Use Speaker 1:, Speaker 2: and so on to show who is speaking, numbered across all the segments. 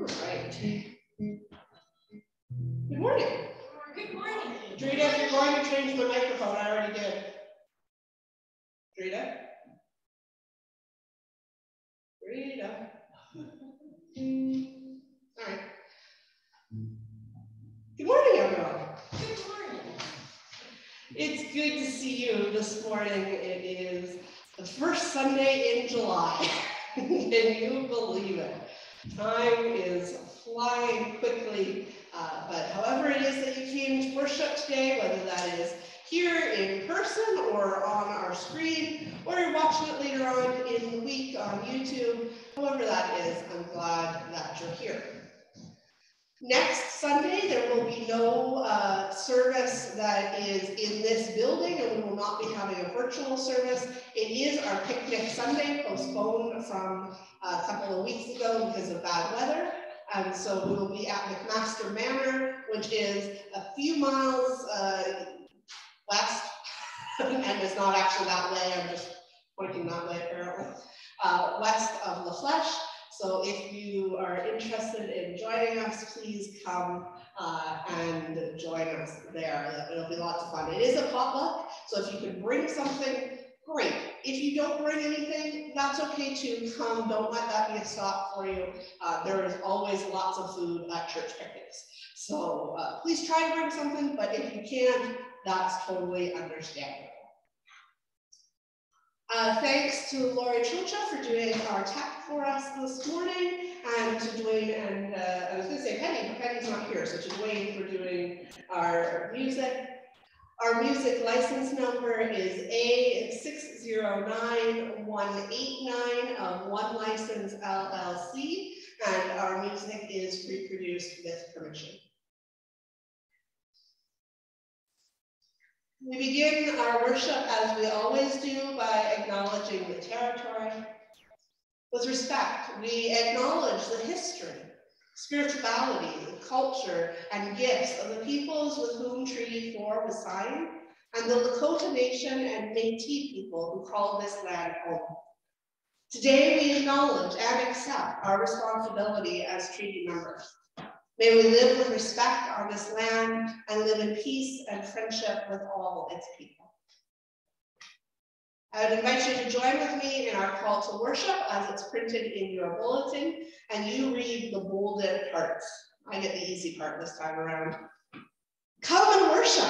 Speaker 1: Right. Good morning.
Speaker 2: Good morning.
Speaker 1: Drita, if you're going to change the microphone, I already did. Drita? Drita? All right. Good morning, everyone.
Speaker 2: Good morning.
Speaker 1: It's good to see you this morning. It is the first Sunday in July. Can you believe it? Time is flying quickly, uh, but however it is that you came to worship today, whether that is here in person or on our screen, or you're watching it later on in the week on YouTube, however that is, I'm glad that you're here. Next Sunday, there will be no uh, service that is in this building, and we will not be having a virtual service. It is our picnic Sunday, postponed from a couple of weeks ago because of bad weather. And so we will be at McMaster Manor, which is a few miles uh, west, and it's not actually that way, I'm just pointing that way apparently, uh, west of Lafleche. So if you are interested in joining us, please come uh, and join us there. It'll be lots of fun. It is a potluck, so if you can bring something, great. If you don't bring anything, that's okay too. Come, don't let that be a stop for you. Uh, there is always lots of food at church picnics. So uh, please try to bring something, but if you can't, that's totally understandable. Uh, thanks to Laurie Chulcha for doing our tech for us this morning, and to Dwayne and uh, I was going to say Penny, but Penny's not here, so to Dwayne for doing our music. Our music license number is A609189 of One License LLC, and our music is reproduced with permission. We begin our worship as we always do by acknowledging the territory. With respect, we acknowledge the history, spirituality, the culture, and gifts of the peoples with whom Treaty 4 was signed, and the Lakota Nation and Métis people who call this land home. Today, we acknowledge and accept our responsibility as treaty members. May we live with respect on this land and live in peace and friendship with all its people. I would invite you to join with me in our call to worship as it's printed in your bulletin, and you read the bolded parts. I get the easy part this time around. Come and worship.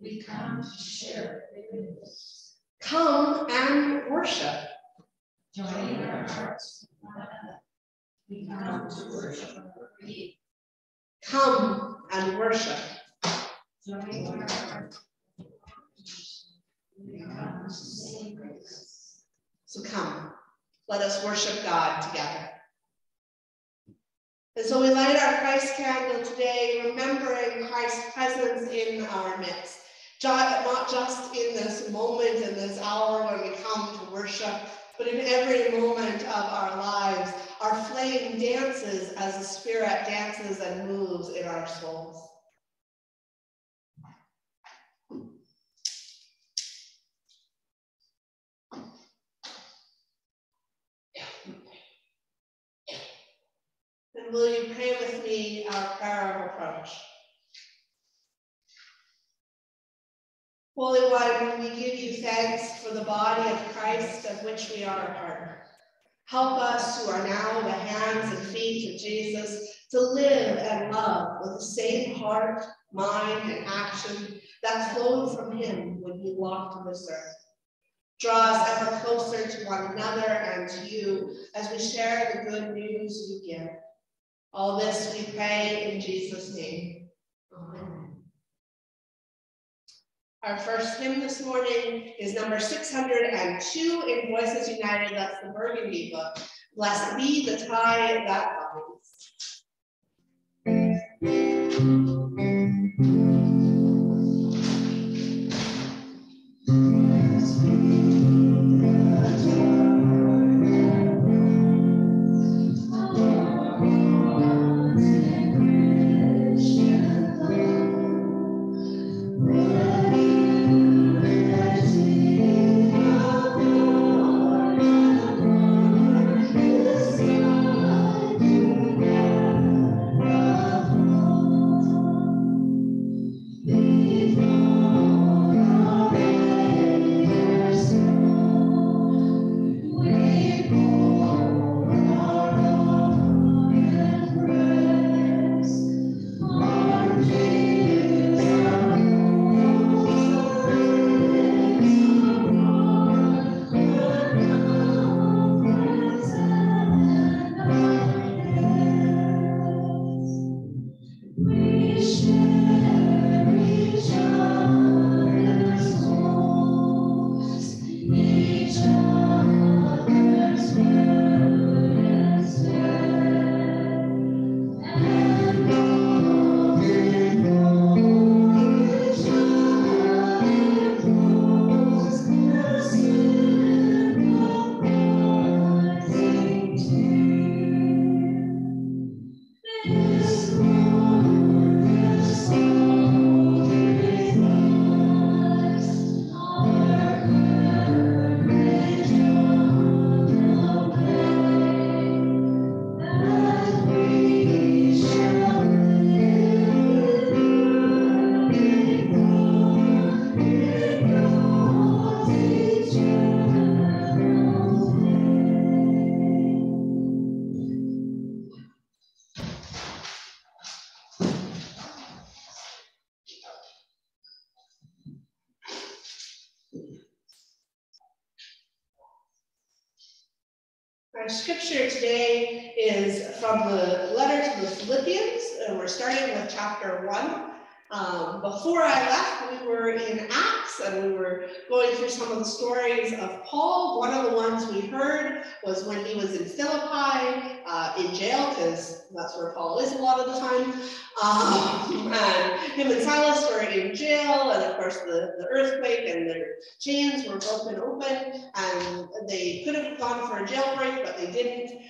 Speaker 2: We come to share.
Speaker 1: Come and worship.
Speaker 2: Join our hearts. We come to worship.
Speaker 1: Come and worship.
Speaker 2: Join our hearts. We come to sing grace.
Speaker 1: So come, let us worship God together. And so we light our Christ candle today, remembering Christ's presence in our midst. Not just in this moment, in this hour when we come to worship, but in every moment of our lives, our flame dances as the Spirit dances and moves in our souls. And will you pray with me our prayer of approach? Holy One, we give you thanks for the body of Christ of which we are a part. Help us who are now the hands and feet of Jesus to live and love with the same heart, mind, and action that flowed from him when he walked this earth. Draw us ever closer to one another and to you as we share the good news you give. All this we pray in Jesus' name. Amen. Our first hymn this morning is number 602 in Voices United. That's the Burgundy book. Blessed be the tie that binds. The letter to the Philippians, and we're starting with chapter one. Um, before I left, we were in Acts and we were going through some of the stories of Paul. One of the ones we heard was when he was in Philippi, uh, in jail, because that's where Paul is a lot of the time. Um, and him and Silas were in jail, and of course, the, the earthquake and their chains were broken open, and they could have gone for a jailbreak, but they didn't,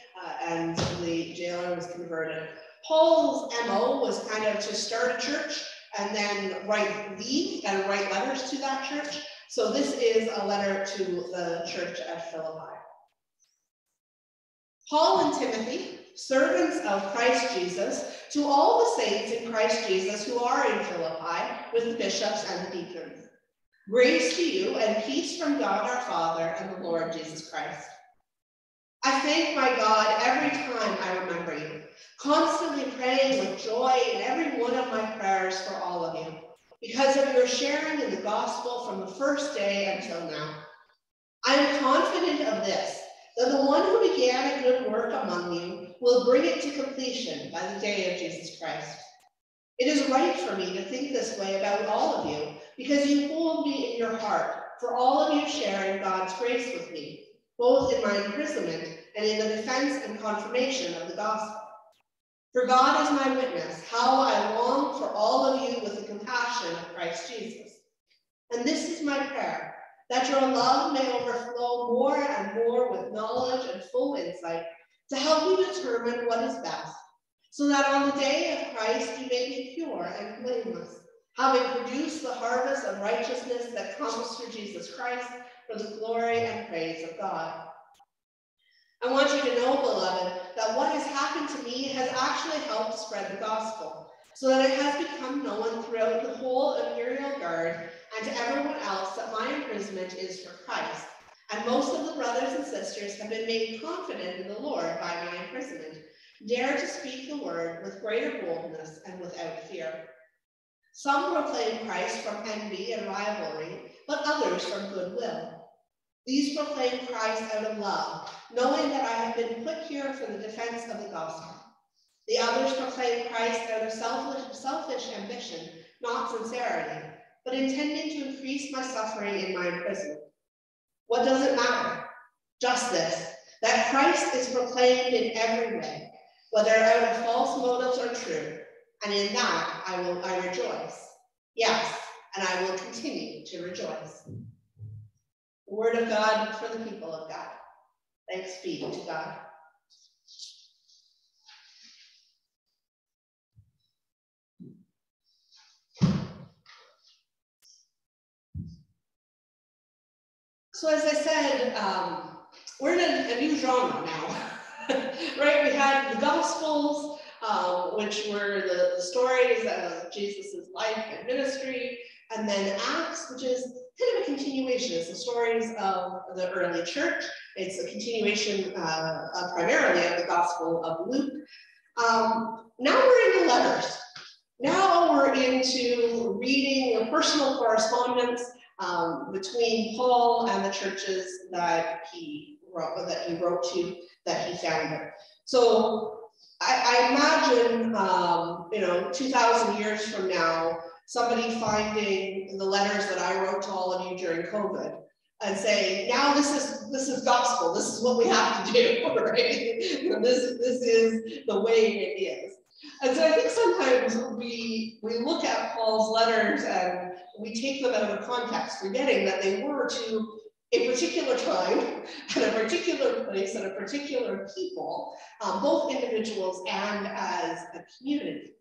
Speaker 1: and the jailer was converted. Paul's MO was kind of to start a church and then write leave and write letters to that church. So this is a letter to the church at Philippi. Paul and Timothy, servants of Christ Jesus, to all the saints in Christ Jesus who are in Philippi with the bishops and the deacons. Grace to you and peace from God our Father and the Lord Jesus Christ. I thank my God every time I remember you, constantly praying with joy in every one of my prayers for all of you, because of your sharing in the gospel from the first day until now. I am confident of this, that the one who began a good work among you will bring it to completion by the day of Jesus Christ. It is right for me to think this way about all of you, because you hold me in your heart, for all of you sharing God's grace with me both in my imprisonment and in the defense and confirmation of the gospel. For God is my witness, how I long for all of you with the compassion of Christ Jesus. And this is my prayer, that your love may overflow more and more with knowledge and full insight to help you determine what is best, so that on the day of Christ you may be pure and blameless, having produced the harvest of righteousness that comes through Jesus Christ for the glory and praise of God. To know, beloved, that what has happened to me has actually helped spread the gospel, so that it has become known throughout the whole imperial guard and to everyone else that my imprisonment is for Christ. And most of the brothers and sisters have been made confident in the Lord by my imprisonment, dare to speak the word with greater boldness and without fear. Some proclaim Christ from envy and rivalry, but others from goodwill. These proclaim Christ out of love, knowing that I have been put here for the defense of the gospel. The others proclaim Christ out of selfish, selfish ambition, not sincerity, but intending to increase my suffering in my imprisonment. What does it matter? Just this, that Christ is proclaimed in every way, whether out of false motives or true, and in that I will I rejoice. Yes, and I will continue to rejoice. The word of God for the people of God. Thanks be to God. So as I said, um, we're in a, a, new genre now, right? We had the Gospels, um, which were the, the stories of Jesus' life and ministry, and then Acts, which is continuation. It's the stories of the early church. It's a continuation uh, primarily of the Gospel of Luke. Um, now we're in the letters. Now we're into reading the personal correspondence um, between Paul and the churches that he wrote, that he wrote to, that he founded. So I, I imagine, um, you know, 2,000 years from now, somebody finding the letters that I wrote to all of you during COVID and saying, now this is this is gospel. This is what we have to do, right? this this is the way it is. And so I think sometimes we we look at Paul's letters and we take them out of context, forgetting that they were to a particular time at a particular place and a particular people, um, both individuals and as a community.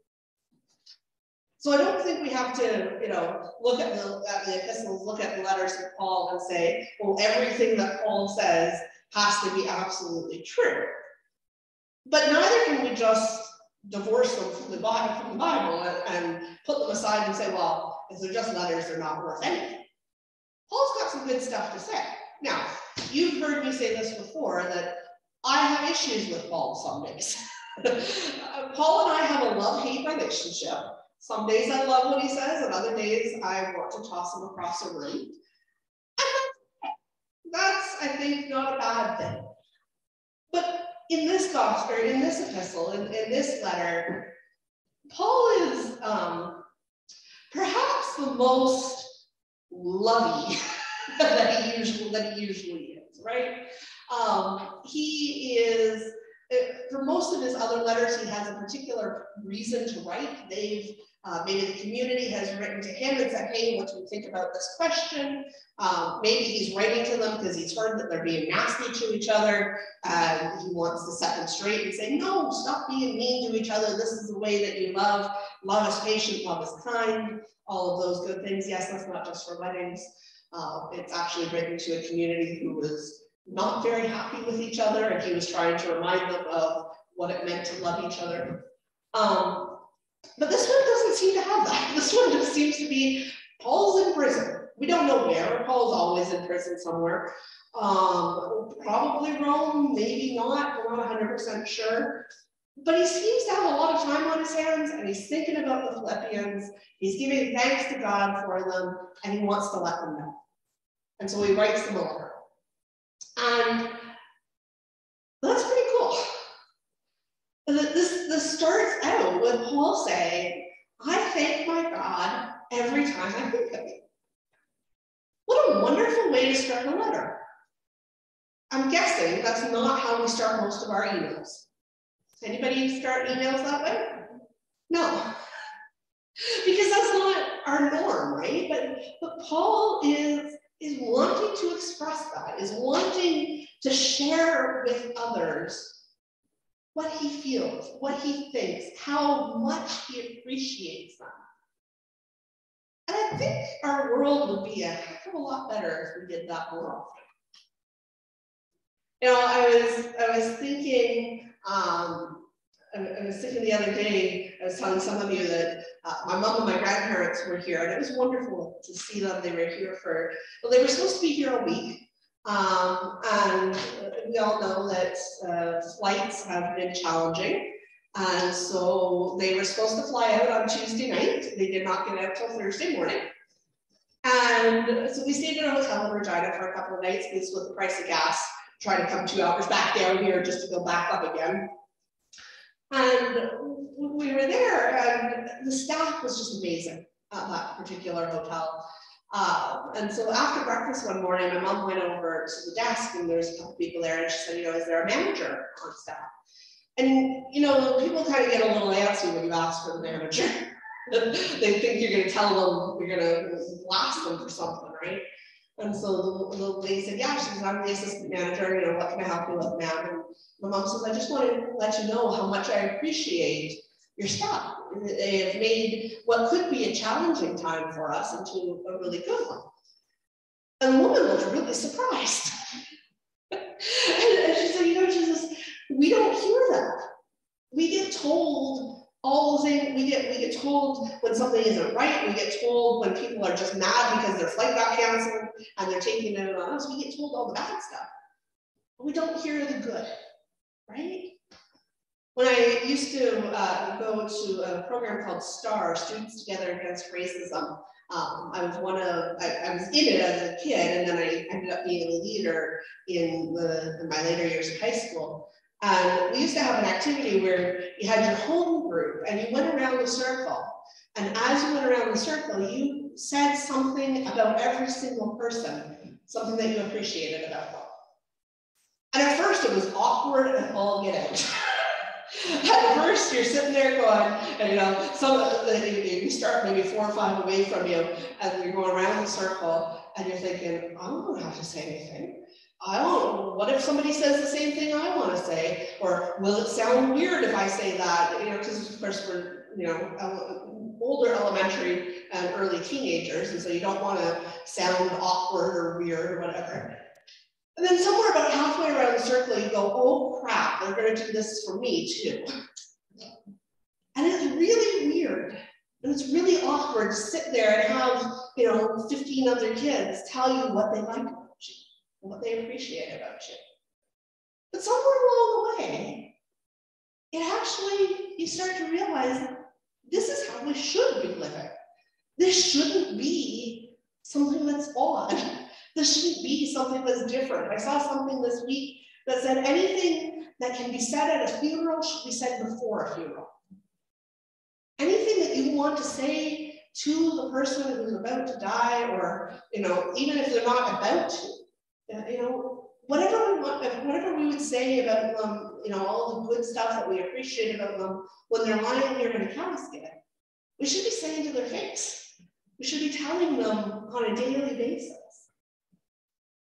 Speaker 1: So I don't think we have to, you know, look at the, at the epistles, look at the letters of Paul and say, well, everything that Paul says has to be absolutely true. But neither can we just divorce them from the Bible, from the Bible and, and put them aside and say, well, if they're just letters, they're not worth anything. Paul's got some good stuff to say. Now, you've heard me say this before that I have issues with Paul some days. Uh, Paul and I have a love-hate relationship. Some days I love what he says, and other days I want to toss him across a room. That's, I think, not a bad thing. But in this gospel, in this epistle, in, in this letter, Paul is um, perhaps the most lovey that he usually that he usually is, right? Um, he is uh, for most of his other letters, he has a particular reason to write. They've uh, maybe the community has written to him and said, hey, what do you think about this question? Um, maybe he's writing to them because he's heard that they're being nasty to each other. And he wants to set them straight and say, no, stop being mean to each other. This is the way that you love. Love is patient, love is kind, all of those good things. Yes, that's not just for weddings. Uh, it's actually written to a community who was not very happy with each other, and he was trying to remind them of what it meant to love each other. Um, but this one doesn't seem to have that. This one just seems to be Paul's in prison. We don't know where. Paul's always in prison somewhere. Um, probably Rome, maybe not. We're not 100% sure. But he seems to have a lot of time on his hands and he's thinking about the Philippians. He's giving thanks to God for them and he wants to let them know. And so he writes them a letter. And that's pretty cool. This, this starts out with Paul saying, Thank my God every time I think of you. What a wonderful way to start a letter. I'm guessing that's not how we start most of our emails. Anybody start emails that way? No. Because that's not our norm, right? But, but Paul is is wanting to express that, is wanting to share with others what he feels, what he thinks, how much he appreciates them. And I think our world would be a heck of a lot better if we did that more often. You know, I was I was thinking, um, I, was thinking the other day, I was telling some of you that uh, my mom and my grandparents were here, and it was wonderful to see them. They were here for, well, they were supposed to be here a week. Um, and we all know that uh, flights have been challenging. And so they were supposed to fly out on Tuesday night. They did not get out till Thursday morning. And so we stayed in a hotel in Regina for a couple of nights because with the price of gas, trying to come two hours back down here just to go back up again. And we were there and the staff was just amazing at that particular hotel. Uh, and so after breakfast one morning, my mom went over to the desk and there's a couple people there and she said, you know, is there a manager on staff? And, you know, people kind of get a little antsy when you ask for the manager. they think you're going to tell them, you're going to blast them for something, right? And so the, the lady said, yeah, she says, I'm the assistant manager, you know, what can I help you with, ma'am? And my mom says, I just want to let you know how much I appreciate your staff. They have made what could be a challenging time for us into a really good one. And the woman was really surprised. and, she said, you know, says, we don't hear that. We get told all the things we get we get told when something isn't right we get told when people are just mad because their flight got canceled and they're taking it on us we get told all the bad stuff but we don't hear the good right when i used to uh, go to a program called star students together against racism um, I was one of, I, I, was in it as a kid, and then I ended up being a leader in, the, in my later years of high school. And we used to have an activity where you had your home group and you went around the circle. And as you went around the circle, you said something about every single person, something that you appreciated about them. And at first it was awkward and all get out. at first you're sitting there going, and, you know, some you start maybe four or five away from you, and you're going around the circle, and you're thinking, I don't have to say anything. I don't, what if somebody says the same thing I want to say? Or will it sound weird if I say that? You know, because of course we're, you know, older elementary and early teenagers, and so you don't want to sound awkward or weird or whatever. And then somewhere about halfway around the circle, you go, oh crap, they're going to do this for me too. And it's really weird. And it's really awkward to sit there and have, you know, 15 other kids tell you what they like about you, what they appreciate about you. But somewhere along the way, it actually, you start to realize this is how we should be living. This shouldn't be something that's odd. This shouldn't be something that's different. I saw something this week that said anything that can be said at a funeral should be said before a funeral. Anything that you want to say to the person who's about to die, or you know, even if they're not about to, you know, whatever we want, whatever we would say about them, you know, all the good stuff that we appreciate about them when they're lying here in a casket, we should be saying to their face. We should be telling them on a daily basis.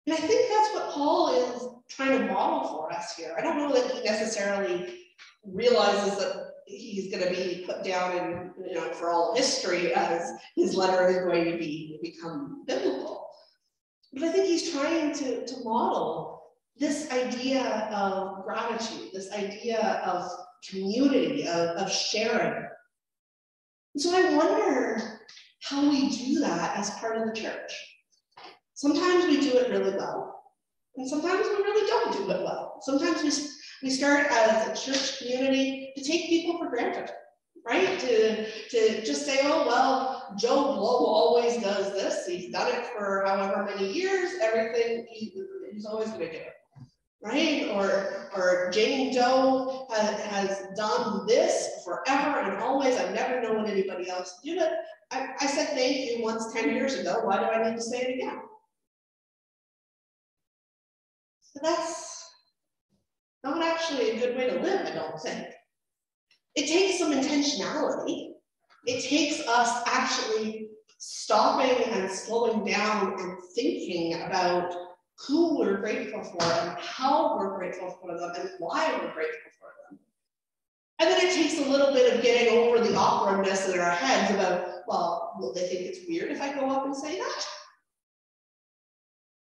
Speaker 1: And I think that's what Paul is trying to model for us here. I don't know that he necessarily realizes that he's going to be put down in, you know, for all history as his letter is going to be become biblical. But I think he's trying to, to model this idea of gratitude, this idea of community, of, of sharing. So I wonder how we do that as part of the church. Sometimes we do it really well, and sometimes we really don't do it well. Sometimes we, we start as a church community to take people for granted, right? To, to just say, oh, well, Joe Blow always does this. He's done it for however many years, everything, he, he's always going to do it right? Or, or Jane Doe has, has done this forever and always. I've never known anybody else do it. I, I said thank you once 10 years ago. Why do I need to say it again? So that's not actually a good way to live, I don't think. It takes some intentionality. It takes us actually stopping and slowing down and thinking about who we're grateful for and how we're grateful for them and why we're grateful for them. And then it takes a little bit of getting over the awkwardness in our heads about, well, will they think it's weird if I go up and say that?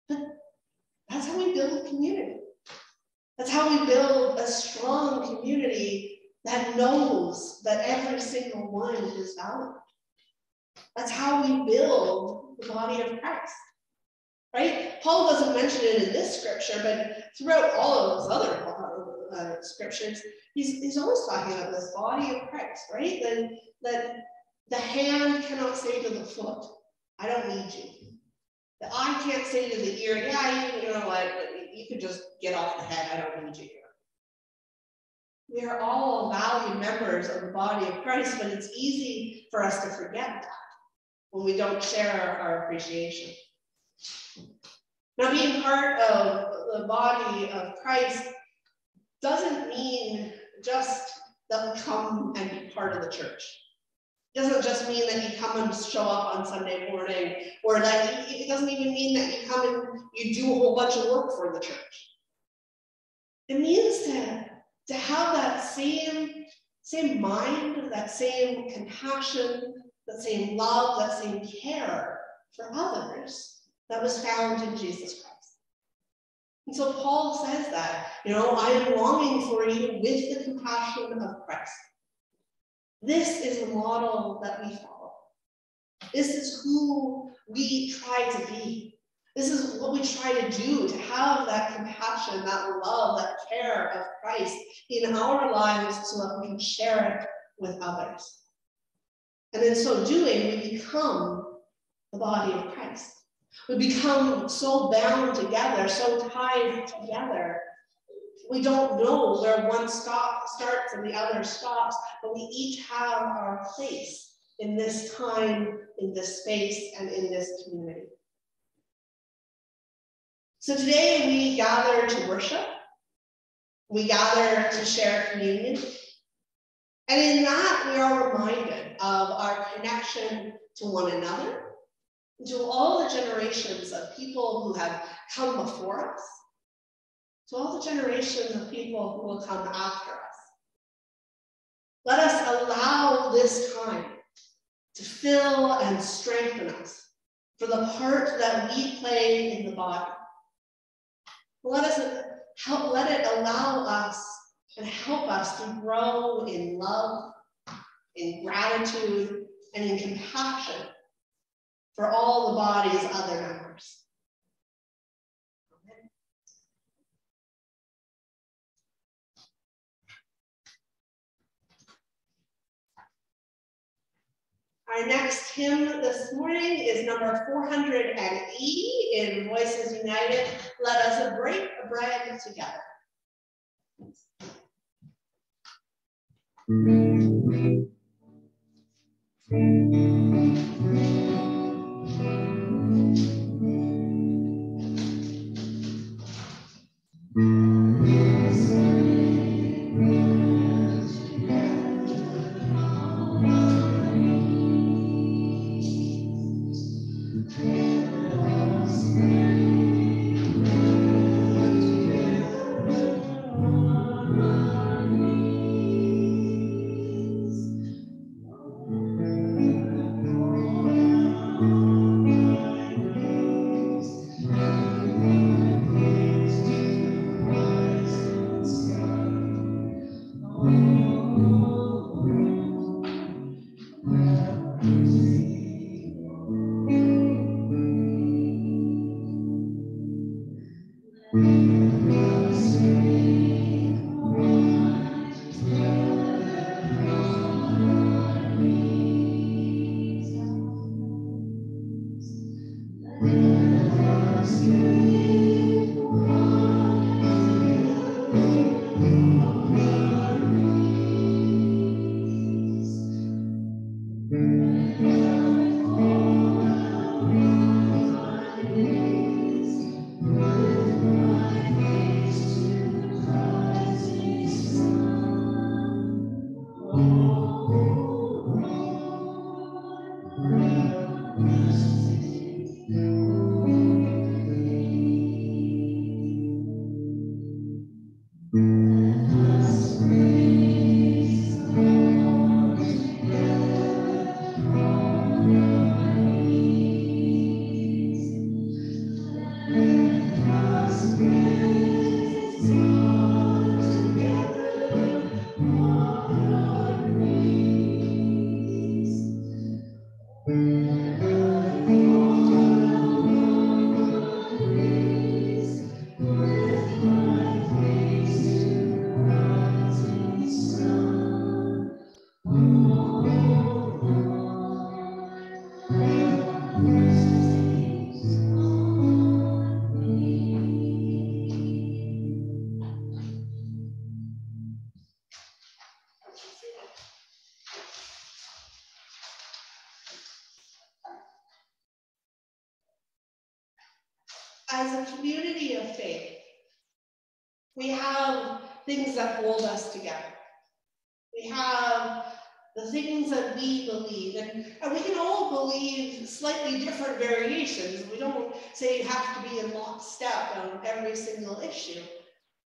Speaker 1: But that's how we build community. That's how we build a strong community that knows that every single one is valued. That's how we build the body of Christ right? Paul doesn't mention it in this scripture, but throughout all of his other uh, scriptures, he's, he's always talking about this body of Christ, right? That, that the hand cannot say to the foot, I don't need you. The eye can't say to the ear, yeah, you, you know what, you can just get off the head, I don't need you here. We are all valued members of the body of Christ, but it's easy for us to forget that when we don't share our, our appreciation. Now, being part of the body of Christ doesn't mean just come and be part of the church. Doesn't just mean that you come and show up on Sunday morning, or that it doesn't even mean that you come and you do a whole bunch of work for the church. It means to, to have that same, same mind, that same compassion, that same love, that same care for others that was found in Jesus Christ. And so Paul says that, you know, I am longing for you with the compassion of Christ. This is the model that we follow. This is who we try to be. This is what we try to do to have that compassion, that love, that care of Christ in our lives so that we can share it with others. And in so doing, we become the body of Christ. We become so bound together, so tied together. We don't know where one stop starts and the other stops, but we each have our place in this time, in this space, and in this community. So today we gather to worship. We gather to share communion. And in that, we are reminded of our connection to one another to all the generations of people who have come before us, to all the generations of people who will come after us. Let us allow this time to fill and strengthen us for the part that we play in the body. Let us help, let it allow us and help us to grow in love, in gratitude, and in compassion for all the body's other members. All
Speaker 2: Our next hymn this morning is number 480 in Voices United. Let us break bread together. as hold us together. We have the things that we believe, and, and we can all believe slightly different variations. We don't say you have to be in lockstep on every single issue,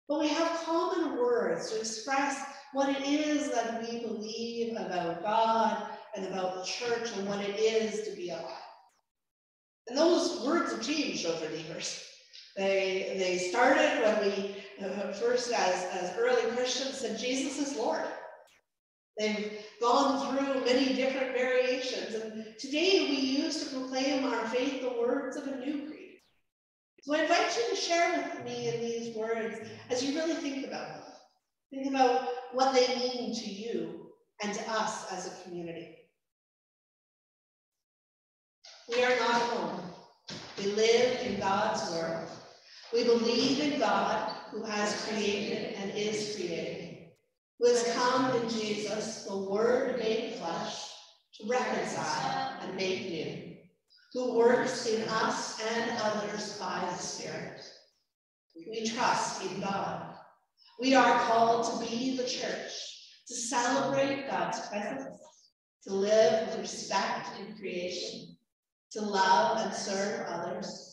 Speaker 2: but we have common words to express what it is that we believe about God and about the church and what it is to be alive. And those words have changed over the years. They, they started when we Uh, first, as, as early Christians, said Jesus is Lord. They've gone through many different variations. And today we use to proclaim our faith the words of a new creed. So I invite you to share with me in these words as you really think about them. Think about what they mean to you and to us as a community. We are not alone. We live in God's world. We believe in God who has created and is creating, who has come in Jesus, the Word made flesh, to reconcile and make new, who works in us and others by the Spirit. We trust in God. We are called to be the church, to celebrate God's presence, to live with respect in creation, to love and serve others,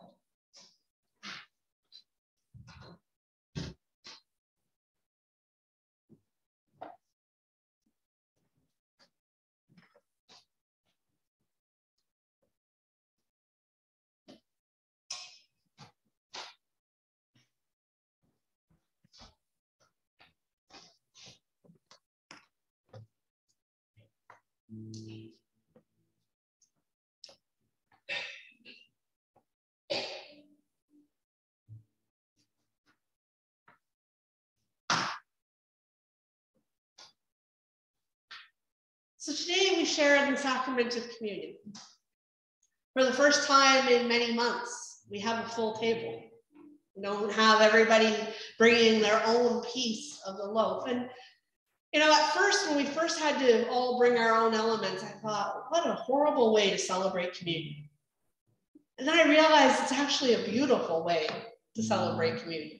Speaker 1: So today we share in the sacrament of communion. For the first time in many months, we have a full table. We don't have everybody bringing their own piece of the loaf. And you know, at first, when we first had to all bring our own elements, I thought, what a horrible way to celebrate communion. And then I realized it's actually a beautiful way to celebrate communion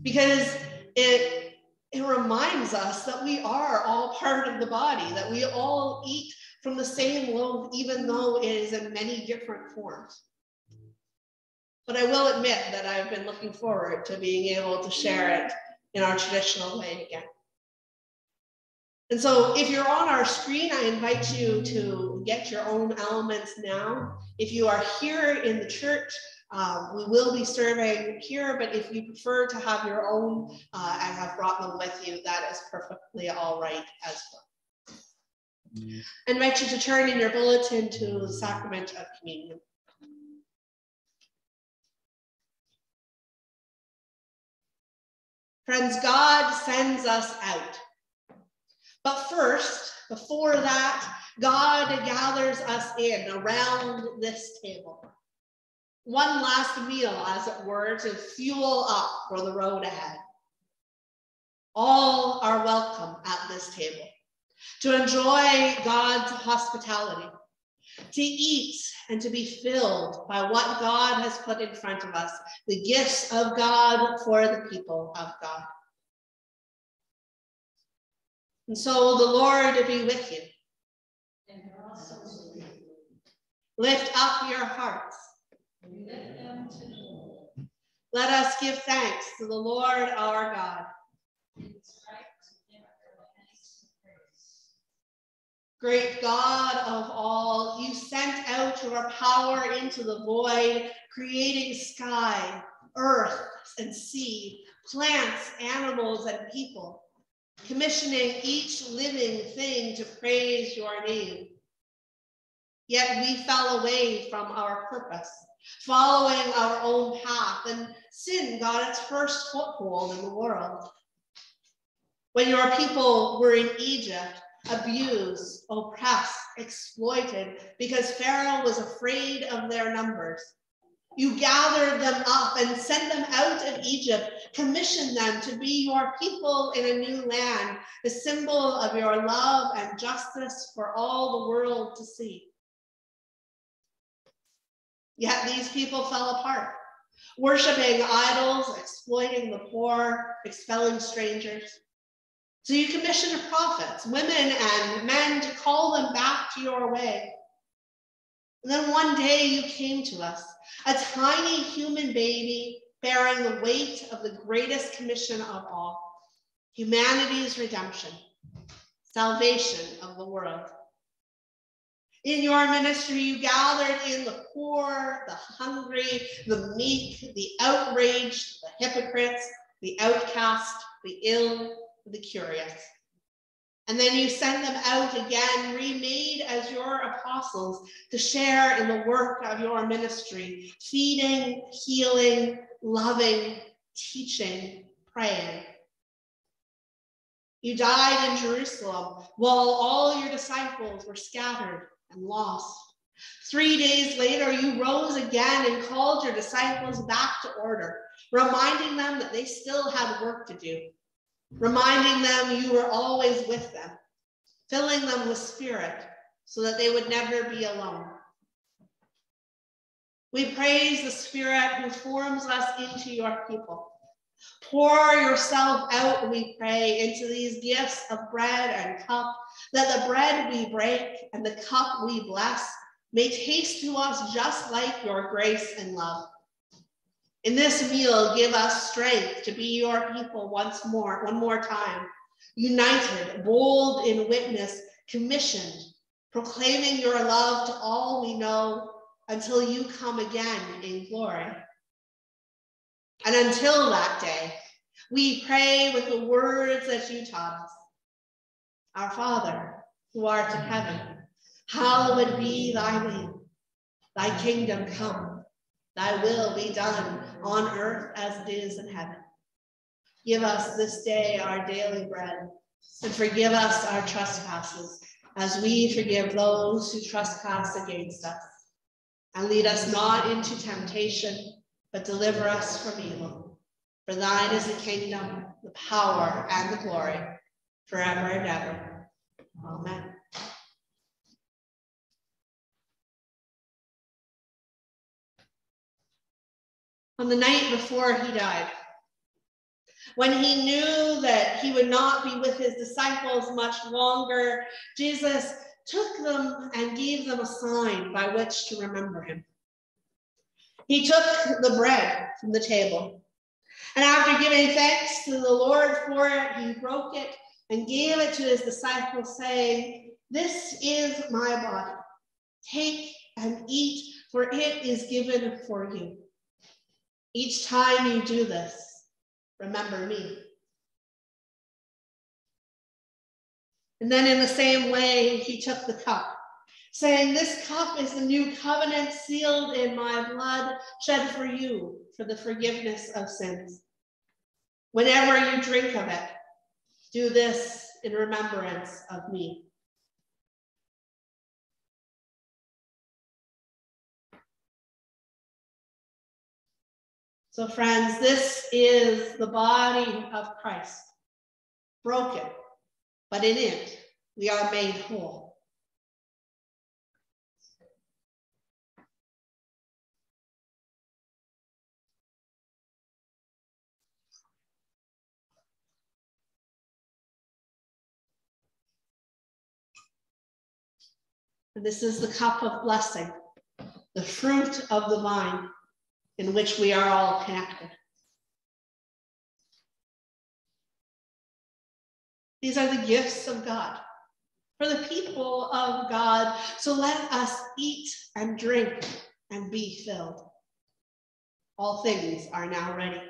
Speaker 1: because it, it reminds us that we are all part of the body, that we all eat from the same loaf, even though it is in many different forms. But I will admit that I've been looking forward to being able to share it in our traditional way again. And so if you're on our screen, I invite you to get your own elements now. If you are here in the church, um, we will be serving here, but if you prefer to have your own uh, and have brought them with you, that is perfectly all right as well. I invite you to turn in your bulletin to the sacrament of communion. Friends, God sends us out but first, before that, God gathers us in around this table. One last meal, as it were, to fuel up for the road ahead. All are welcome at this table to enjoy God's hospitality, to eat and to be filled by what God has put in front of us, the gifts of God for the people of God. And so the Lord be with you. Lift up your hearts. Let us give thanks to the Lord our God. Great God of all, you sent out your power into the void, creating sky, earth, and sea, plants, animals, and people commissioning each living thing to praise your name. Yet we fell away from our purpose, following our own path, and sin got its first foothold in the world. When your people were in Egypt, abused, oppressed, exploited, because Pharaoh was afraid of their numbers, you gathered them up and sent them out of Egypt, commissioned them to be your people in a new land, the symbol of your love and justice for all the world to see. Yet these people fell apart, worshiping idols, exploiting the poor, expelling strangers. So you commissioned prophets, women and men to call them back to your way. And then one day you came to us a tiny human baby bearing the weight of the greatest commission of all humanity's redemption, salvation of the world. In your ministry, you gathered in the poor, the hungry, the meek, the outraged, the hypocrites, the outcast, the ill, the curious. And then you send them out again, remade as your apostles, to share in the work of your ministry, feeding, healing, loving, teaching, praying. You died in Jerusalem while all your disciples were scattered and lost. Three days later, you rose again and called your disciples back to order, reminding them that they still had work to do reminding them you were always with them, filling them with spirit so that they would never be alone. We praise the Spirit who forms us into your people. Pour yourself out, we pray, into these gifts of bread and cup, that the bread we break and the cup we bless may taste to us just like your grace and love. In this meal, give us strength to be your people once more, one more time, united, bold in witness, commissioned, proclaiming your love to all we know until you come again in glory. And until that day, we pray with the words that you taught us. Our Father, who art in heaven, hallowed be thy name. Thy kingdom come, thy will be done on earth as it is in heaven. Give us this day our daily bread, and forgive us our trespasses, as we forgive those who trespass against us. And lead us not into temptation, but deliver us from evil. For thine is the kingdom, the power, and the glory, forever and ever. Amen. On the night before he died, when he knew that he would not be with his disciples much longer, Jesus took them and gave them a sign by which to remember him. He took the bread from the table, and after giving thanks to the Lord for it, he broke it and gave it to his disciples, saying, This is my body. Take and eat, for it is given for you. Each time you do this, remember me. And then, in the same way, he took the cup, saying, This cup is the new covenant sealed in my blood, shed for you for the forgiveness of sins. Whenever you drink of it, do this in remembrance of me. So, friends, this is the body of Christ, broken, but in it we are made whole. This is the cup of blessing, the fruit of the vine in which we are all connected. These are the gifts of God for the people of God. So let us eat and drink and be filled. All things are now ready.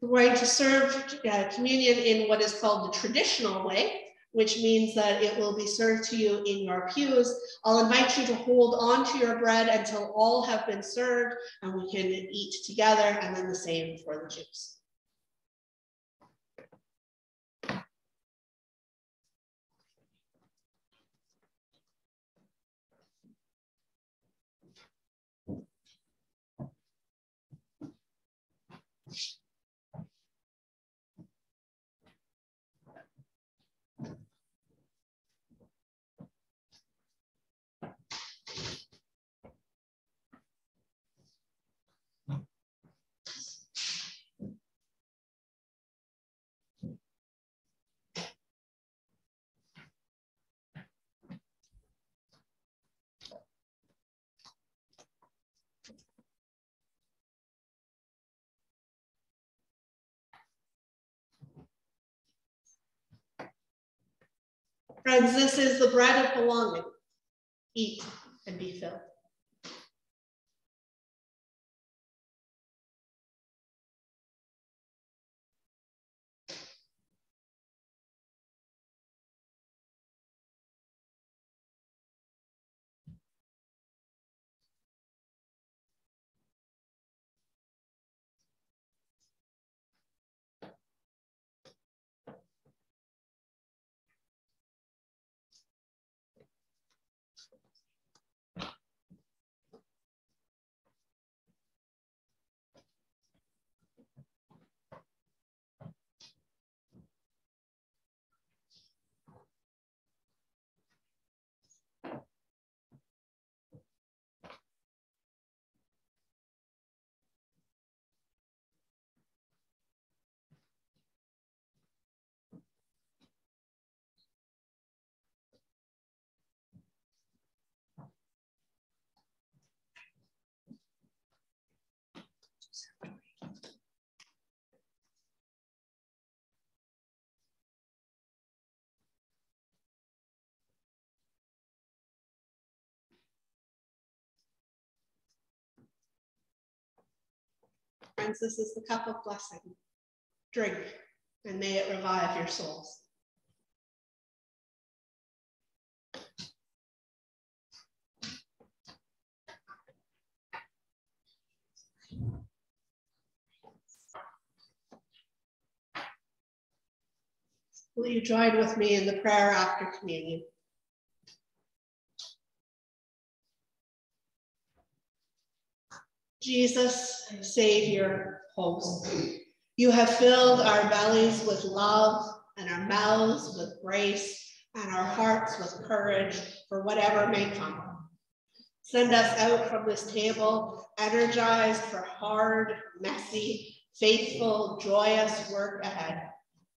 Speaker 1: We're going to serve uh, communion in what is called the traditional way, which means that it will be served to you in your pews. I'll invite you to hold on to your bread until all have been served and we can eat together, and then the same for the juice. Friends, this is the bread of belonging. Eat and be filled. Friends, this is the cup of blessing. Drink, and may it revive your souls. Will you join with me in the prayer after communion? Jesus, Savior, host, you have filled our bellies with love and our mouths with grace and our hearts with courage for whatever may come. Send us out from this table energized for hard, messy, faithful, joyous work ahead.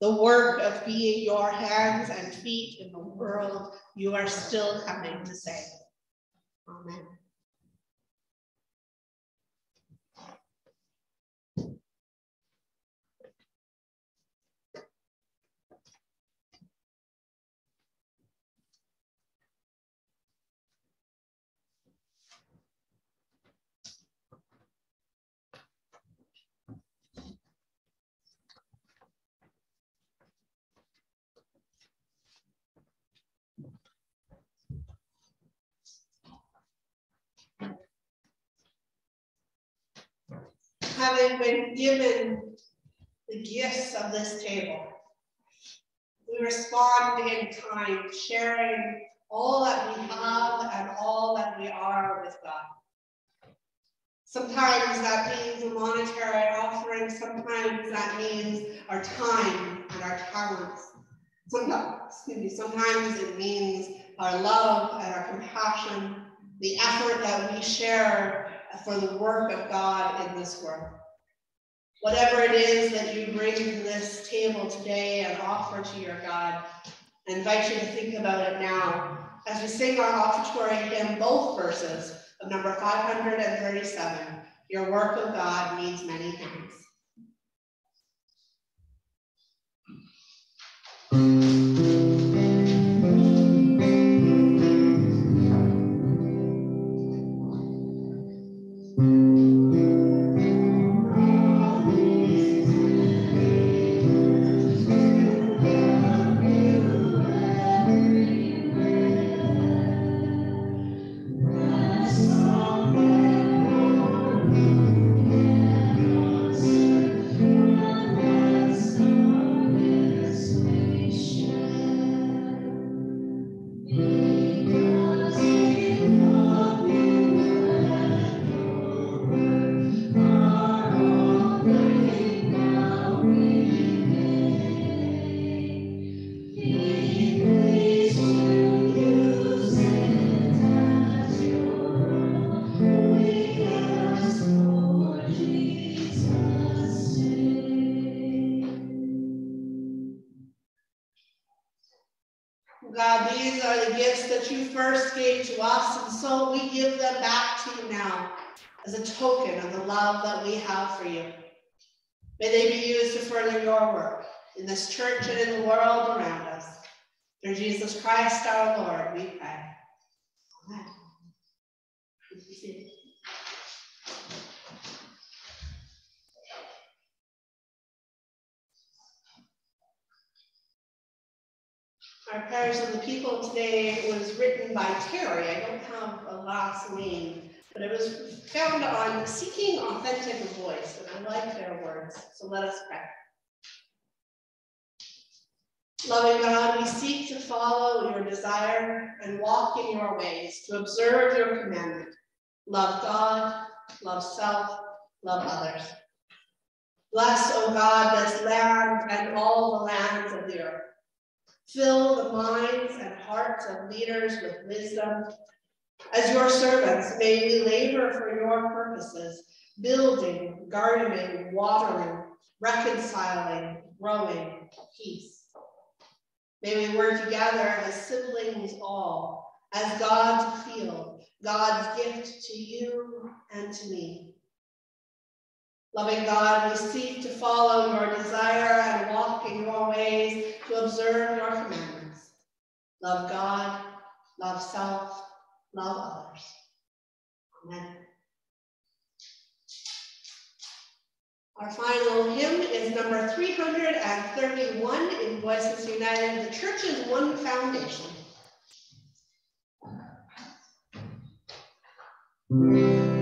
Speaker 1: The work of being your hands and feet in the world you are still coming to save. Amen. Having been given the gifts of this table, we respond in kind, sharing all that we have and all that we are with God. Sometimes that means a monetary offering, sometimes that means our time and our talents. Sometimes, excuse me, sometimes it means our love and our compassion, the effort that we share for the work of God in this world. Whatever it is that you bring to this table today and offer to your God, I invite you to think about it now as we sing our offertory hymn, both verses of number 537, Your Work O God Needs Many Hands. God, May they be used to further your work in this church and in the world around us. Through Jesus Christ our Lord, we pray. Amen. Our prayers of the people today was written by Terry. I don't have a last name, but it was found on Seeking Authentic Voice, and I like their words. So let us pray. Loving God, we seek to follow your desire and walk in your ways, to observe your commandment. Love God, love self, love others. Bless, O God, this land and all the lands of the earth. Fill the minds and hearts of leaders with wisdom. As your servants, may we labor for your purposes, building, gardening, watering, reconciling, growing peace. May we work together as siblings all, as God's field, God's gift to you and to me. Loving God, we seek to follow your desire and walk in your ways to observe your commandments. Love God, love self, love others. Amen. Our final hymn is number 331 in Voices United, The Church's One Foundation. Friends, go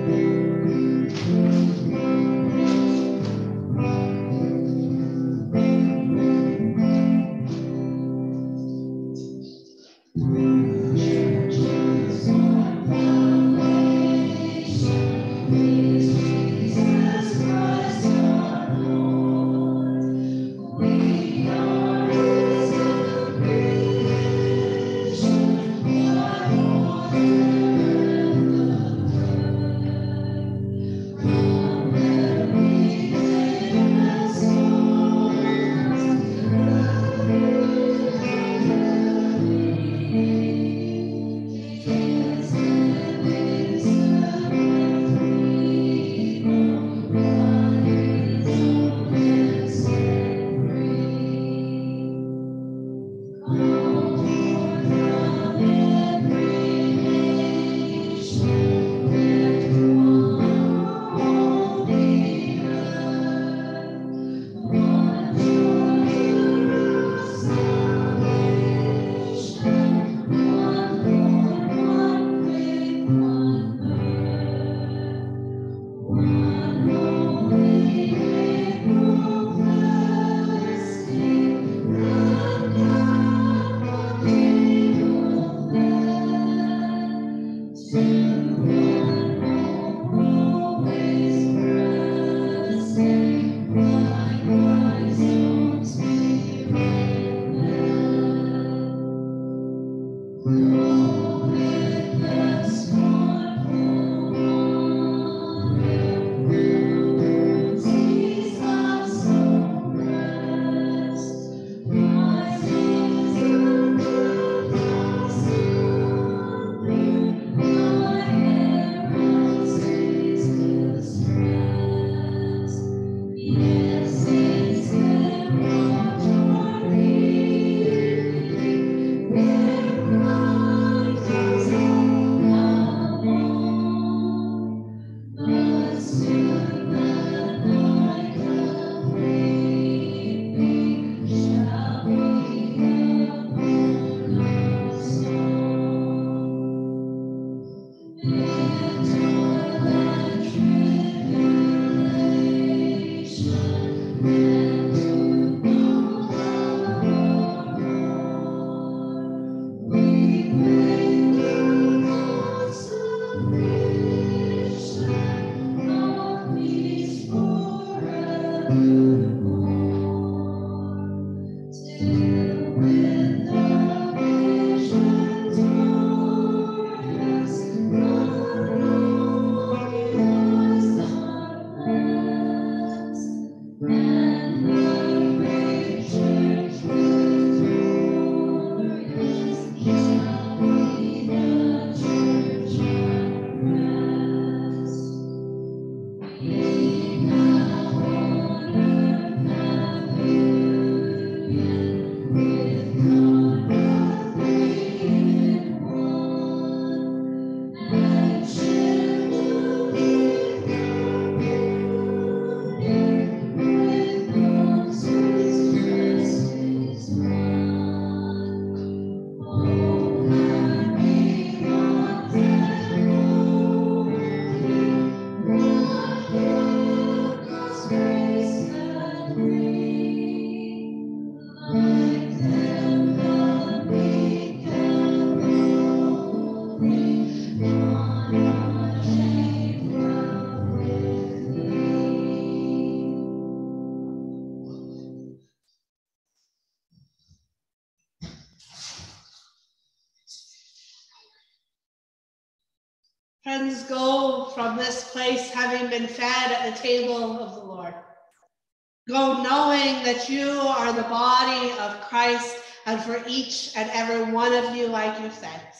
Speaker 1: every one of you, I give thanks.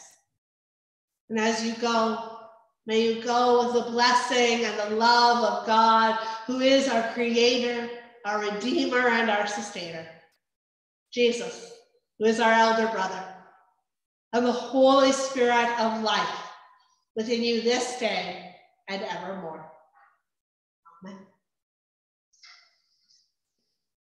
Speaker 1: And as you go, may you go with the blessing and the love of God, who is our Creator, our Redeemer, and our Sustainer. Jesus, who is our elder brother, and the Holy Spirit of life within you this day and evermore.